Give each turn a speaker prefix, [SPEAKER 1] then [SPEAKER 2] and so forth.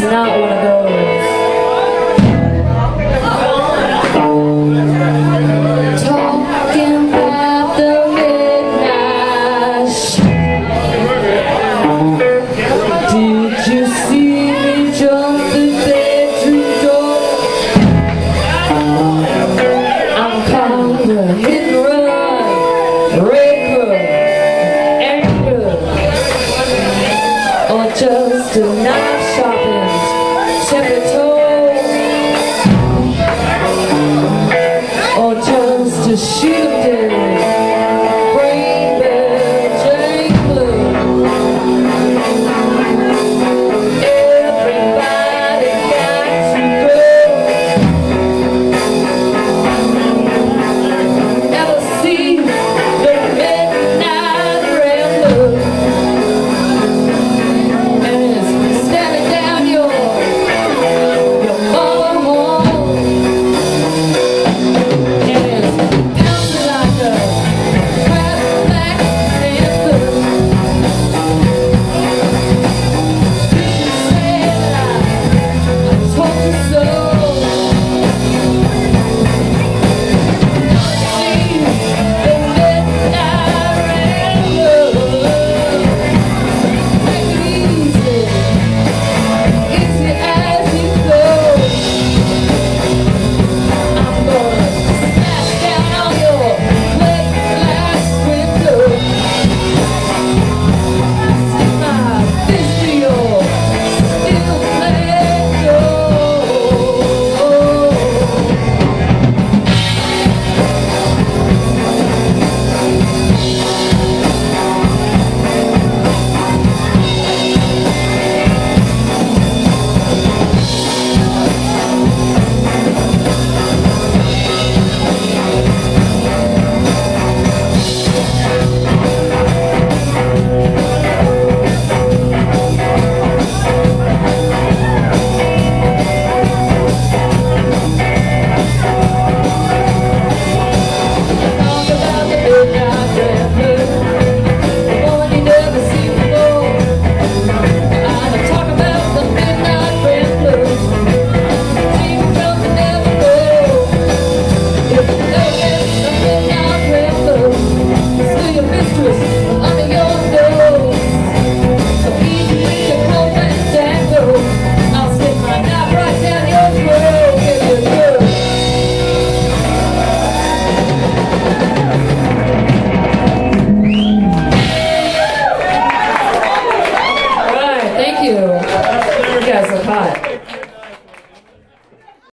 [SPEAKER 1] not what I go with. Just